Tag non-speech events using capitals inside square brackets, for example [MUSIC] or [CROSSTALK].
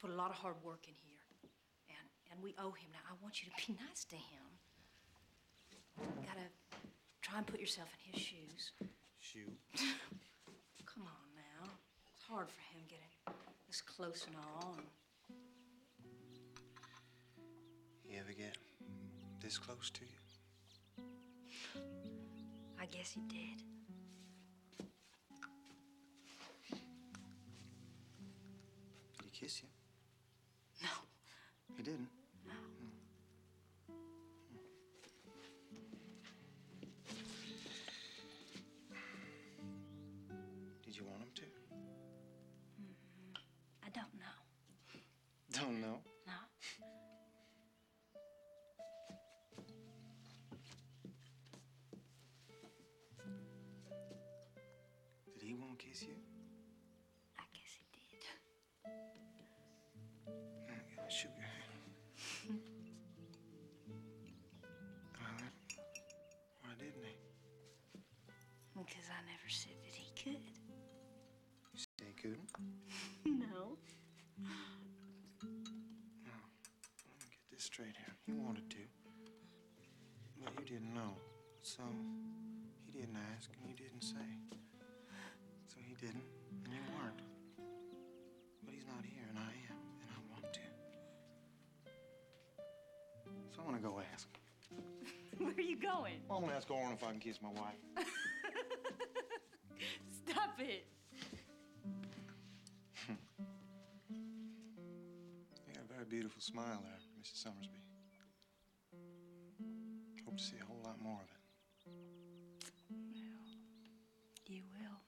put a lot of hard work in here. And, and we owe him. Now, I want you to be [LAUGHS] nice to him. You Gotta try and put yourself in his shoes. Shoot. [LAUGHS] Come on now. It's hard for him getting this close and all. And You ever get this close to you? I guess he did. Did he kiss you? Didn't. Did you want him to? Mm-hmm. I don't know. Don't know. No. Did he want to kiss you? I guess he did. Oh, I Because I never said that he could. You said he couldn't? [LAUGHS] No. No. Let me get this straight here. He wanted to. But you didn't know. So he didn't ask and you didn't say. So he didn't and you weren't. But he's not here and I am and I want to. So I want to go ask. [LAUGHS] Where are you going? I'm gonna ask Orin if I can kiss my wife. [LAUGHS] It. you got a very beautiful smile there, Mrs. Sommersby. Hope to see a whole lot more of it. Well, you will.